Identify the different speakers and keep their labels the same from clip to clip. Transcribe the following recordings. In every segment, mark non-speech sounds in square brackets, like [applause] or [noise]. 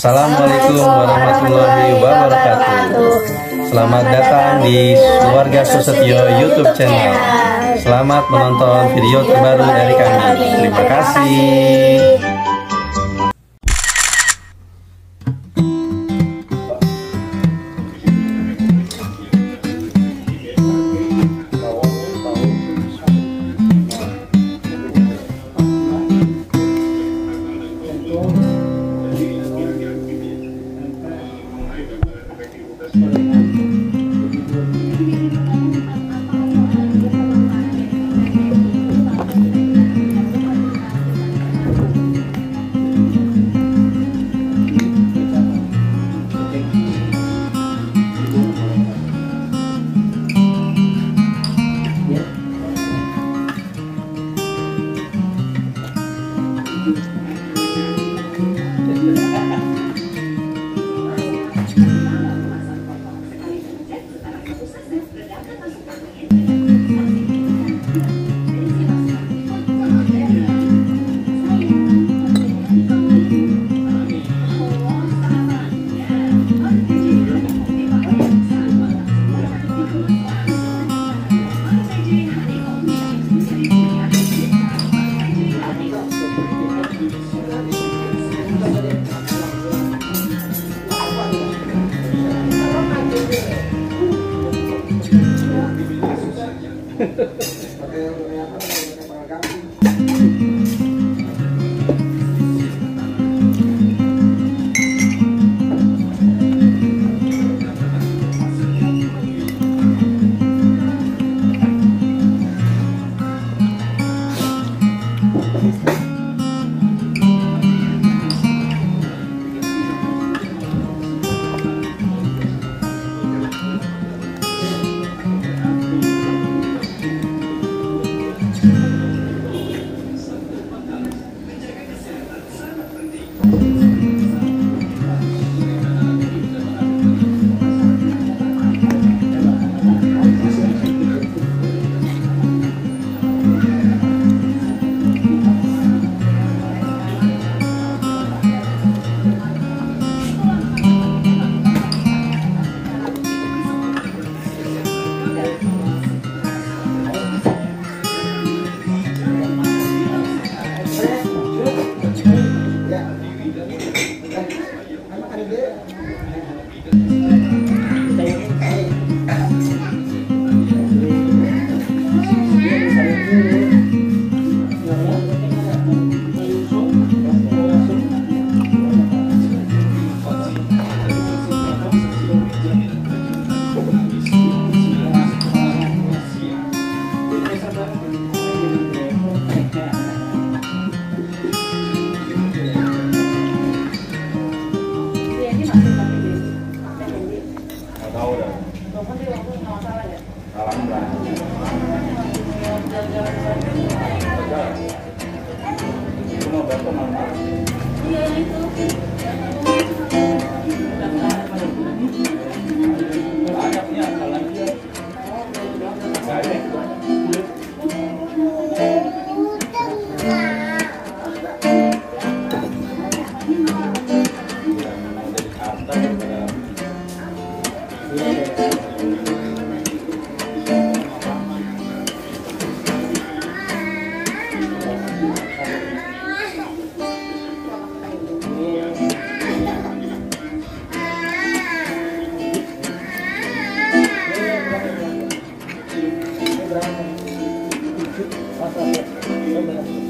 Speaker 1: Assalamualaikum warahmatullahi wabarakatuh. Selamat datang di Keluarga Susetyo YouTube channel. Selamat menonton video terbaru dari kami. Terima kasih. Yeah. [laughs] ますので。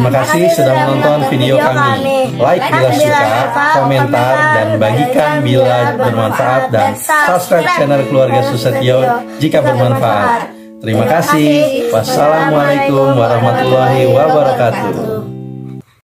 Speaker 2: Terima kasih sudah menonton video kami. Like bila suka, komentar, dan bagikan bila bermanfaat dan subscribe channel Keluarga Susetio jika bermanfaat. Terima kasih. Wassalamualaikum warahmatullahi wabarakatuh.